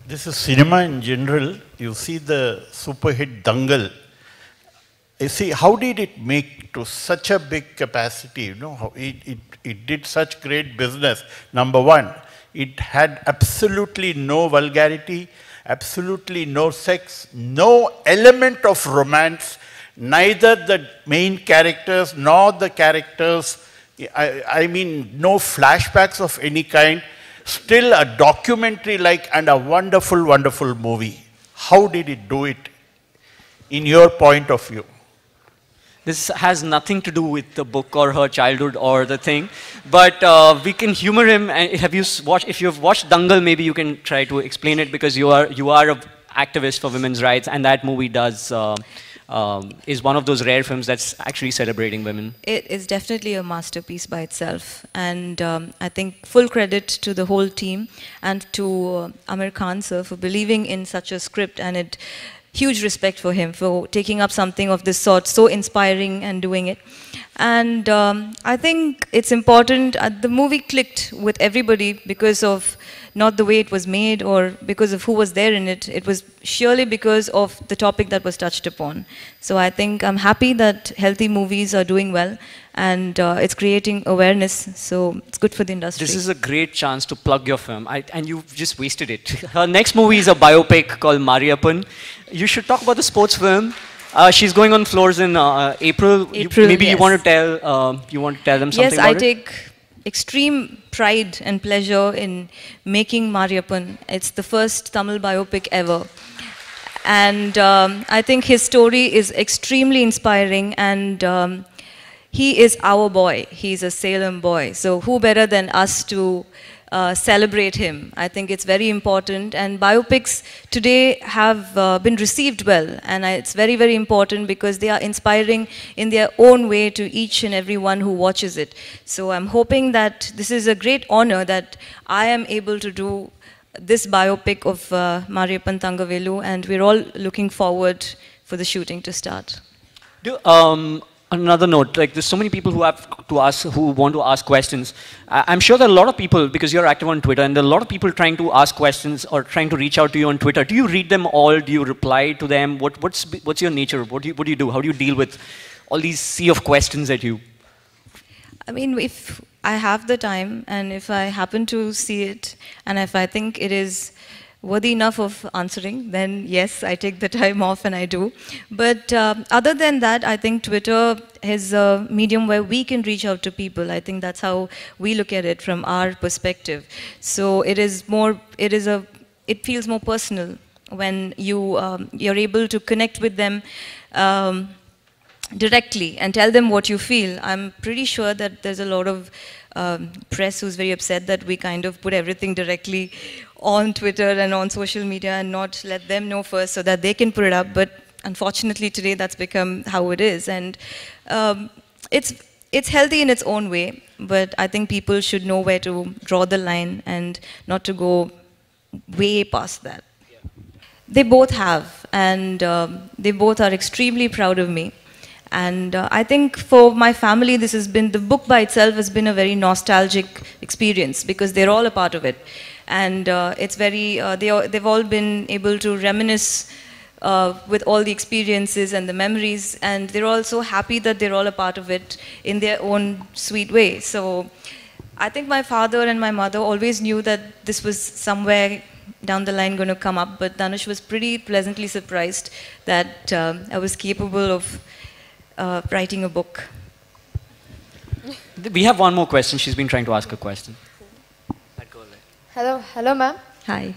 This is cinema in general. You see the super hit Dangal. You see, how did it make to such a big capacity? You know, how it, it, it did such great business. Number one, it had absolutely no vulgarity, absolutely no sex, no element of romance, neither the main characters nor the characters. I, I mean, no flashbacks of any kind. Still a documentary like and a wonderful, wonderful movie. How did it do it? in your point of view? This has nothing to do with the book or her childhood or the thing, but uh, we can humor him. And have you watched? If you've watched Dangal, maybe you can try to explain it because you are you are a activist for women's rights, and that movie does uh, um, is one of those rare films that's actually celebrating women. It is definitely a masterpiece by itself, and um, I think full credit to the whole team and to uh, Aamir Khan sir for believing in such a script, and it huge respect for him for taking up something of this sort, so inspiring and doing it. And um, I think it's important. Uh, the movie clicked with everybody because of not the way it was made or because of who was there in it. It was surely because of the topic that was touched upon. So I think I'm happy that healthy movies are doing well and uh, it's creating awareness. So it's good for the industry. This is a great chance to plug your film, I, and you've just wasted it. Her next movie is a biopic called Mariappan. You should talk about the sports film. Uh, she's going on floors in uh, April. You- April, maybe you want to tell uh, you want to tell them something Yes, I it? take extreme pride and pleasure in making Mariappan. It's the first Tamil biopic ever. And um, I think his story is extremely inspiring and um, he is our boy. He's a Salem boy. So who better than us to uh, celebrate him? I think it's very important. And biopics today have uh, been received well. And it's very, very important because they are inspiring in their own way to each and everyone who watches it. So I'm hoping that this is a great honor that I am able to do this biopic of uh, Thangavelu. And we're all looking forward for the shooting to start. Do, um, another note, like there's so many people who have to ask, who want to ask questions. I, I'm sure there are a lot of people, because you're active on Twitter, and there are a lot of people trying to ask questions or trying to reach out to you on Twitter. Do you read them all? Do you reply to them? What, what's, what's your nature? What do, you, what do you do? How do you deal with all these sea of questions at you? I mean, if I have the time and if I happen to see it and if I think it is worthy enough of answering, then yes, I take the time off and I do. But um other than that, I think Twitter is a medium where we can reach out to people. I think that's how we look at it from our perspective. So it is more, it is a, it feels more personal when you, um, you're able to connect with them. Um, directly and tell them what you feel. I'm pretty sure that there's a lot of um, press who's very upset that we kind of put everything directly on Twitter and on social media and not let them know first so that they can put it up. But unfortunately, today that's become how it is. And um, it's, it's healthy in its own way, but I think people should know where to draw the line and not to go way past that. They both have, and um, they both are extremely proud of me. And uh, I think for my family, this has been, the book by itself has been a very nostalgic experience because they're all a part of it. And uh, it's very uh, they they've all been able to reminisce uh, with all the experiences and the memories. And they're all so happy that they're all a part of it in their own sweet way. So I think my father and my mother always knew that this was somewhere down the line going to come up, but Dhanush was pretty pleasantly surprised that um, I was capable of uh, writing a book. We have one more question. She's been trying to ask a question. Hello, hello, ma'am. Hi.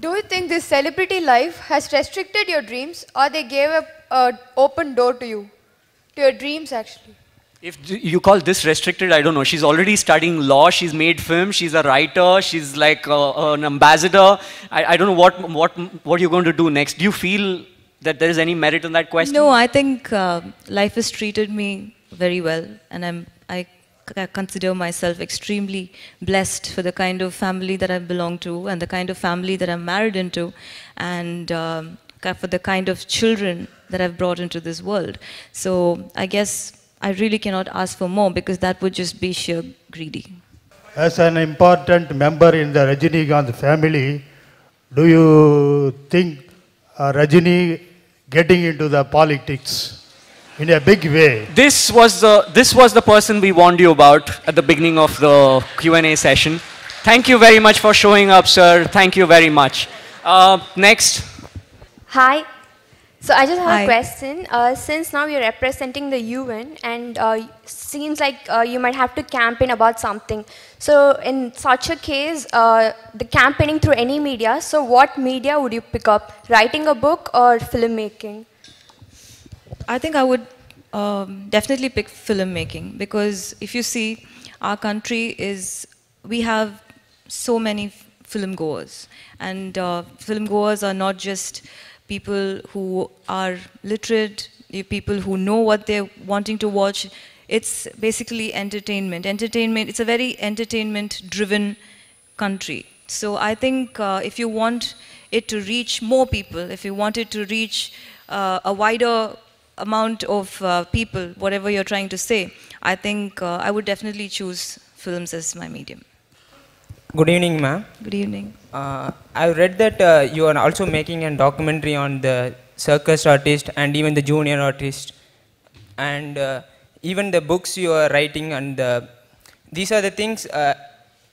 Do you think this celebrity life has restricted your dreams, or they gave a, a open door to you, to your dreams actually? If you call this restricted, I don't know. She's already studying law. She's made film. She's a writer. She's like uh, an ambassador. I, I don't know what, what, what you're going to do next. Do you feel that there is any merit in that question? No, I think uh, life has treated me very well, and I'm, I c- consider myself extremely blessed for the kind of family that I belong to and the kind of family that I'm married into, and um, for the kind of children that I've brought into this world. So I guess I really cannot ask for more because that would just be sheer greedy. As an important member in the Rajinikanth family, do you think uh, Rajini getting into the politics in a big way? This was the this was the person we warned you about at the beginning of the Q&A session. Thank you very much for showing up, sir. Thank you very much. Uh, next, Hi. So I just have Hi. a question. Uh, since now you're representing the UN, and uh, seems like uh, you might have to campaign about something. So in such a case, uh, the campaigning through any media. So what media would you pick up? Writing a book or filmmaking? I think I would um, definitely pick filmmaking because if you see, our country is, we have so many film goers. And uh, film goers are not just people who are literate, people who know what they're wanting to watch. It's basically entertainment. Entertainment, it's a very entertainment driven country. So I think uh, if you want it to reach more people, if you want it to reach uh, a wider amount of uh, people, whatever you're trying to say, I think uh, I would definitely choose films as my medium. Good evening, ma'am. Good evening. Uh, I read that uh, you are also making a documentary on the circus artist and even the junior artist, and uh, even the books you are writing. And these are the things uh,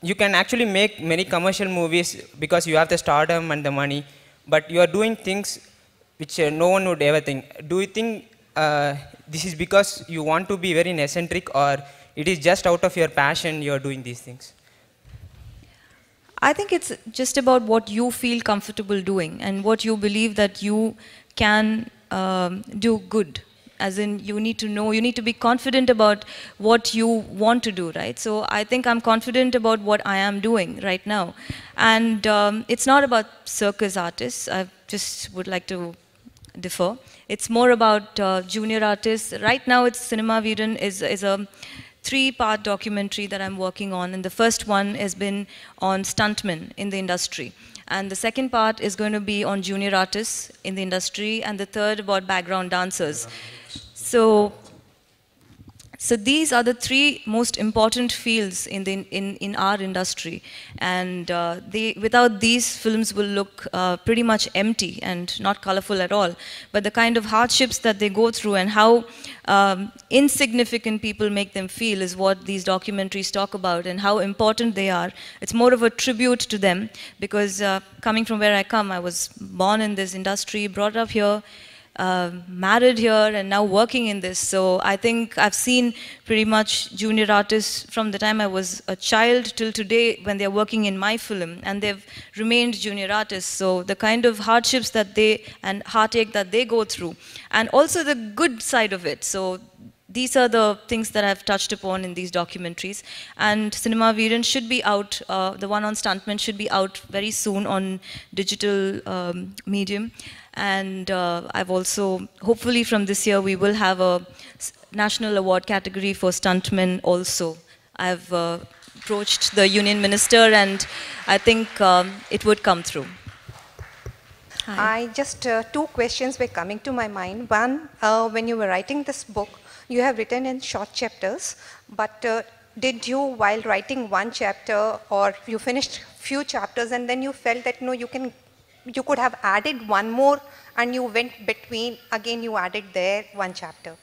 you can actually make many commercial movies because you have the stardom and the money, but you are doing things which uh, no one would ever think. Do you think uh, this is because you want to be very eccentric, or it is just out of your passion you are doing these things? I think it's just about what you feel comfortable doing and what you believe that you can um, do good. As in, you need to know, you need to be confident about what you want to do, right? So I think I'm confident about what I am doing right now. And um, it's not about circus artists. I just would like to differ. It's more about uh, junior artists. Right now, it's Cinema Veeran is, is a three-part documentary that I'm working on. And the first one has been on stuntmen in the industry. And the second part is going to be on junior artists in the industry. And the third about background dancers. So so these are the three most important fields in, the, in, in our industry. And uh, they, without these, films will look uh, pretty much empty and not colorful at all. But the kind of hardships that they go through and how um, insignificant people make them feel is what these documentaries talk about and how important they are. It's more of a tribute to them because uh, coming from where I come, I was born in this industry, brought up here, uh, married here and now working in this. So I think I've seen pretty much junior artists from the time I was a child till today when they're working in my film and they've remained junior artists. So the kind of hardships that they and heartache that they go through and also the good side of it. So these are the things that I've touched upon in these documentaries. And Cinema Veeran should be out, uh, the one on Stuntman should be out very soon on digital um, medium. And uh, I've also, hopefully from this year, we will have a national award category for stuntmen also. I've uh, approached the union minister and I think um, it would come through. I just, uh, two questions were coming to my mind. One, uh, when you were writing this book, you have written in short chapters, but uh, did you, while writing one chapter, or you finished few chapters and then you felt that no, you can, you could have added one more, and you went between, again you added there one chapter?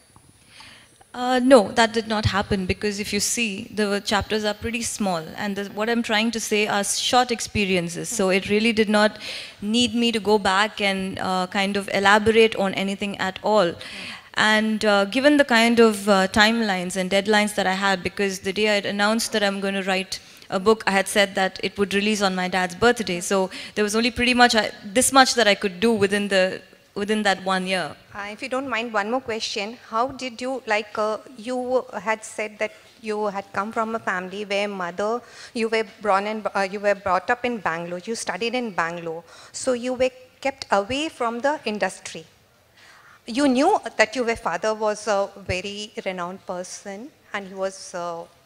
Uh, no, that did not happen because if you see, the chapters are pretty small, and the, what I'm trying to say are short experiences. So it really did not need me to go back and uh, kind of elaborate on anything at all. And uh, given the kind of uh, timelines and deadlines that I had, because the day I announced that I'm going to write a book, I had said that it would release on my dad's birthday. So there was only pretty much I, this much that I could do within the within that one year. Uh, if you don't mind, one more question. How did you, like, uh, you had said that you had come from a family where mother, you were born and uh, you were brought up in Bangalore, you studied in Bangalore, so you were kept away from the industry. You knew that your father was a very renowned person and he was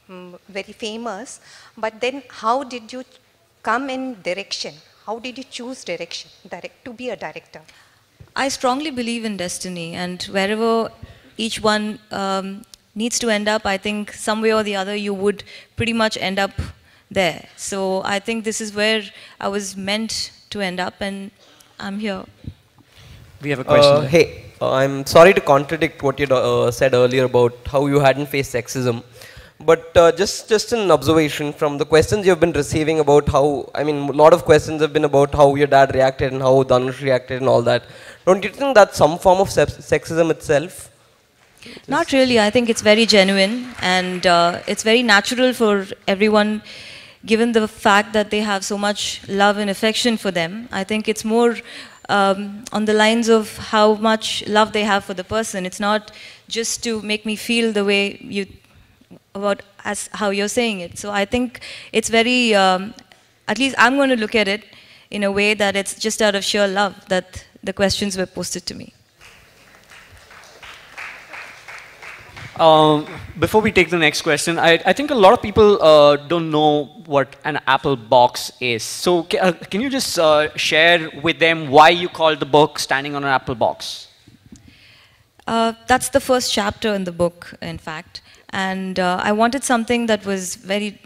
very famous, but then how did you come in direction? How did you choose direction, direct, to be a director? I strongly believe in destiny, and wherever each one um, needs to end up, I think some way or the other you would pretty much end up there. So I think this is where I was meant to end up, and I'm here. We have a question. Uh, hey, uh, I'm sorry to contradict what you uh, said earlier about how you hadn't faced sexism. But uh, just just an observation from the questions you've been receiving about how I mean a lot of questions have been about how your dad reacted and how Dhanush reacted and all that. Don't you think that's some form of sexism itself? Not really. I think it's very genuine and uh, it's very natural for everyone, given the fact that they have so much love and affection for them. I think it's more um, on the lines of how much love they have for the person. It's not just to make me feel the way you about as how you're saying it. So I think it's very, um, at least I'm going to look at it in a way that it's just out of sheer love that the questions were posted to me. Um, before we take the next question, I, I think a lot of people uh, don't know what an Apple box is. So ca- uh, can you just uh, share with them why you called the book Standing on an Apple Box? Uh, that's the first chapter in the book, in fact. And uh, I wanted something that was very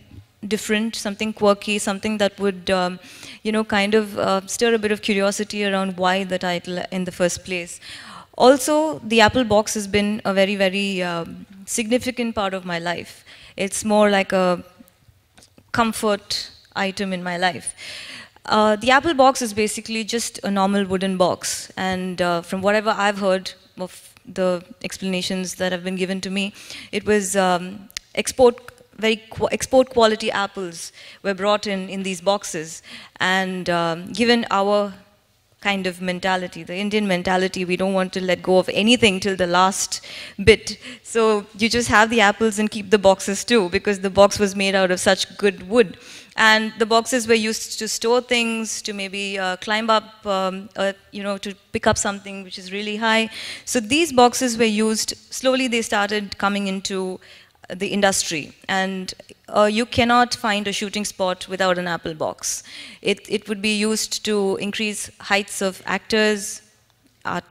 different, something quirky, something that would, um, you know, kind of uh, stir a bit of curiosity around why the title in the first place. Also, the Apple box has been a very, very um, significant part of my life. It's more like a comfort item in my life. Uh, the Apple box is basically just a normal wooden box. And uh, from whatever I've heard of the explanations that have been given to me, it was um, export very qu- export quality apples were brought in in these boxes. And um, given our kind of mentality, the Indian mentality. We don't want to let go of anything till the last bit. So you just have the apples and keep the boxes too, because the box was made out of such good wood. And the boxes were used to store things, to maybe uh, climb up, um, uh, you know, to pick up something which is really high. So these boxes were used, slowly they started coming into the industry. And uh, you cannot find a shooting spot without an Apple box. It, it would be used to increase heights of actors,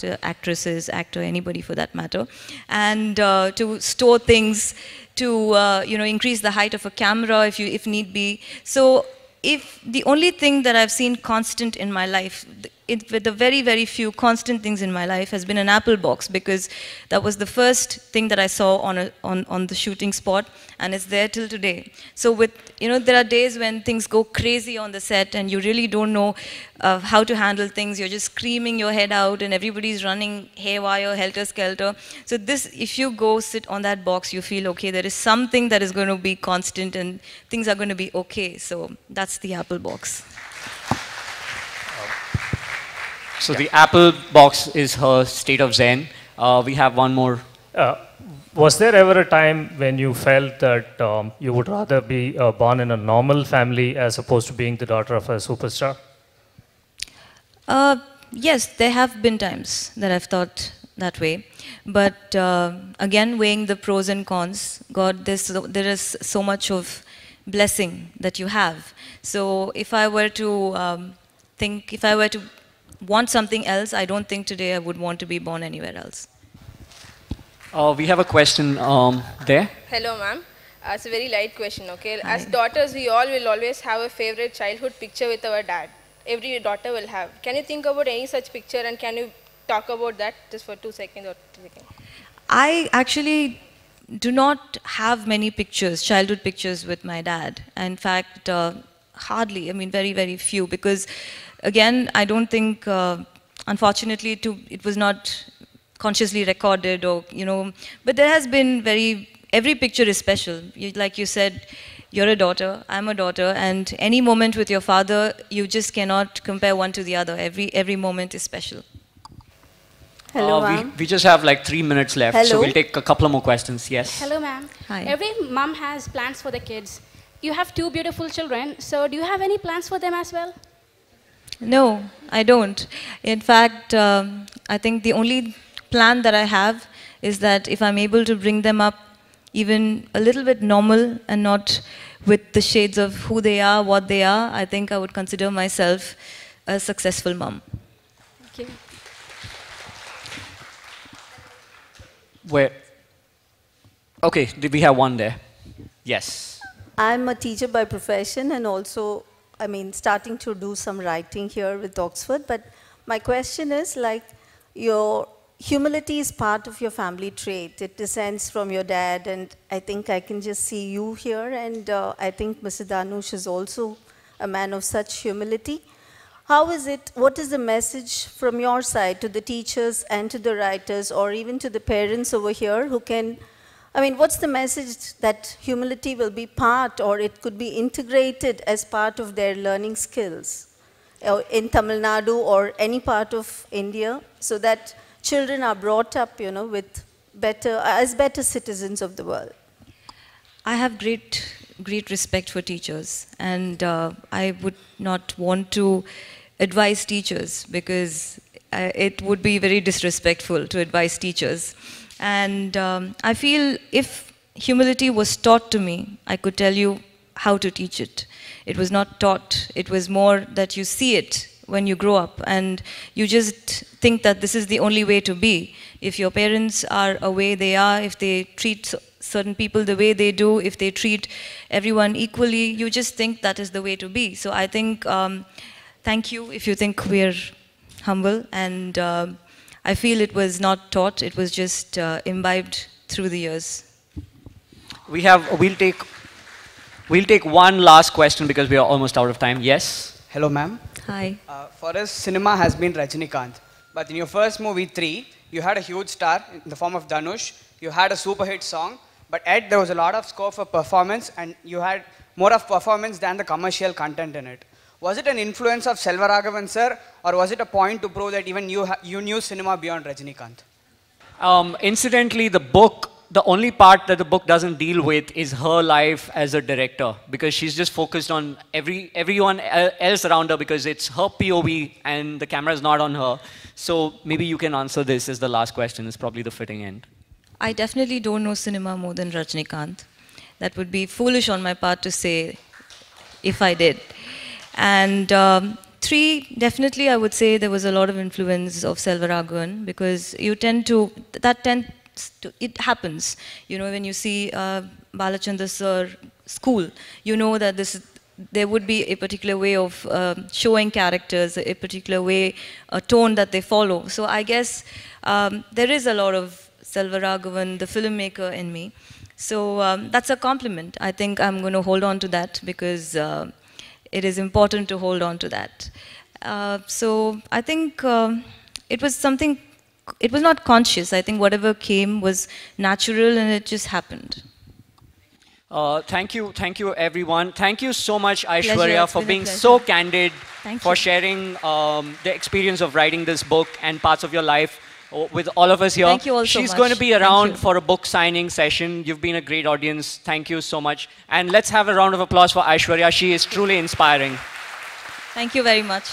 uh, actresses, actor, anybody for that matter, and uh, to store things, to uh, you know increase the height of a camera if you if need be. So if the only thing that I've seen constant in my life, it, with the very, very few constant things in my life, has been an Apple box because that was the first thing that I saw on, a, on, on the shooting spot, and it's there till today. So with, you know, there are days when things go crazy on the set and you really don't know uh, how to handle things. You're just screaming your head out and everybody's running haywire, helter-skelter. So this, if you go sit on that box, you feel, okay, there is something that is going to be constant and things are going to be okay. So that's the Apple box. So the Apple box is her state of Zen. Uh, we have one more. Uh, was there ever a time when you felt that um, you would rather be uh, born in a normal family as opposed to being the daughter of a superstar? Uh, yes, there have been times that I've thought that way. But uh, again, weighing the pros and cons, God, there's so, there is so much of blessing that you have. So if I were to um, think, if I were to want something else, I don't think today I would want to be born anywhere else. Uh, we have a question um, there. Hello, ma'am. Uh, it's a very light question, okay? As daughters, we all will always have a favorite childhood picture with our dad. Every daughter will have. Can you think about any such picture and can you talk about that just for two seconds or three seconds? I actually do not have many pictures, childhood pictures with my dad. In fact, uh, hardly, I mean, very, very few, because again, I don't think, uh, unfortunately, to, it was not consciously recorded or, you know, but there has been very, every picture is special. You, like you said, you're a daughter, I'm a daughter, and any moment with your father, you just cannot compare one to the other. Every, every moment is special. Hello, Uh, we, ma'am. we just have like three minutes left, so we'll take a couple of more questions. Yes. Hello, ma'am. Hi. Every mom has plans for the kids. You have two beautiful children, so do you have any plans for them as well? No, I don't. In fact, um, I think the only plan that I have is that if I'm able to bring them up even a little bit normal and not with the shades of who they are, what they are, I think I would consider myself a successful mom. Thank you. Where? Okay, did we have one there? Yes. I'm a teacher by profession and also, I mean, starting to do some writing here with Oxford. But my question is like, your humility is part of your family trait. It descends from your dad, and I think I can just see you here. And uh, I think Mr. Dhanush is also a man of such humility. How is it, what is the message from your side to the teachers and to the writers, or even to the parents over here who can I mean, what's the message that humility will be part or it could be integrated as part of their learning skills? uh, in Tamil Nadu or any part of India so that children are brought up, you know, with better, as better citizens of the world? I have great, great respect for teachers, and uh, I would not want to advise teachers because uh, it would be very disrespectful to advise teachers. And um, I feel if humility was taught to me, I could tell you how to teach it. It was not taught, it was more that you see it when you grow up and you just think that this is the only way to be. If your parents are a way they are, if they treat certain people the way they do, if they treat everyone equally, you just think that is the way to be. So I think, um, thank you if you think we're humble and uh, I feel it was not taught, it was just uh, imbibed through the years. We have, we'll take, we'll take one last question because we are almost out of time. Yes? Hello, ma'am. Hi. Uh, for us, cinema has been Rajinikanth. But in your first movie, Three, you had a huge star in the form of Dhanush. You had a super hit song. But yet, there was a lot of scope for performance, and you had more of performance than the commercial content in it. Was it an influence of Selvaraghavan sir, or was it a point to prove that even you, ha- you knew cinema beyond Rajinikanth? Um, incidentally, the book, the only part that the book doesn't deal with is her life as a director because she's just focused on every everyone else around her because it's her POV and the camera is not on her. So maybe you can answer this as the last question. It's probably the fitting end. I definitely don't know cinema more than Rajinikanth. That would be foolish on my part to say if I did. And um, three, definitely I would say there was a lot of influence of Selvaraghavan because you tend to, that tends to, it happens. You know, when you see uh, school, you know that this is, there would be a particular way of uh, showing characters, a particular way, a tone that they follow. So I guess um, there is a lot of Selvaraghavan, the filmmaker, in me. So um, that's a compliment. I think I'm going to hold on to that because uh, it is important to hold on to that. Uh, so I think um, it was something, it was not conscious. I think whatever came was natural and it just happened. Uh, thank you, thank you, everyone. Thank you so much, Aishwarya, for being so candid, Thank for you. sharing um, the experience of writing this book and parts of your life Oh, with all of us here. Thank you all so She's going to be around for a book signing session. You've been a great audience. Thank you so much. And let's have a round of applause for Aishwarya. She is truly inspiring. Thank you very much.